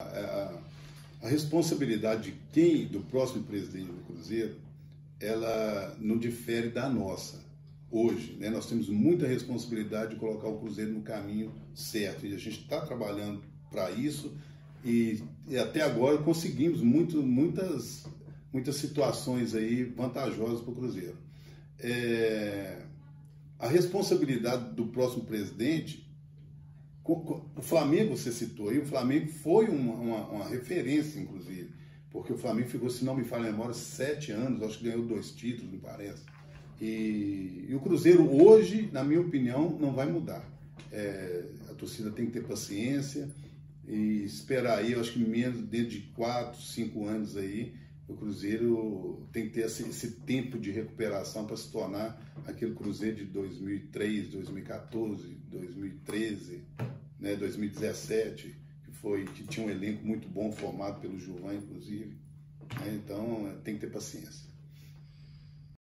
A, a, responsabilidade de quem, do próximo presidente do Cruzeiro, ela não difere da nossa. Hoje, né, nós temos muita responsabilidade de colocar o Cruzeiro no caminho certo e a gente está trabalhando para isso e, e, até agora conseguimos muito, muitas, muitas situações aí vantajosas para o Cruzeiro. É, a responsabilidade do próximo presidente o Flamengo, você citou aí, o Flamengo foi uma, uma, uma, referência, inclusive, porque o Flamengo ficou, se não me falha a memória, sete anos, acho que ganhou dois títulos, me parece. E, e o Cruzeiro hoje, na minha opinião, não vai mudar. É, a torcida tem que ter paciência e esperar aí, eu acho que menos dentro de quatro, cinco anos aí, o Cruzeiro tem que ter esse, esse tempo de recuperação para se tornar aquele Cruzeiro de 2003, 2014, 2013, né, 2017, que foi que tinha um elenco muito bom formado pelo Gilvan, inclusive. Né, então tem que ter paciência.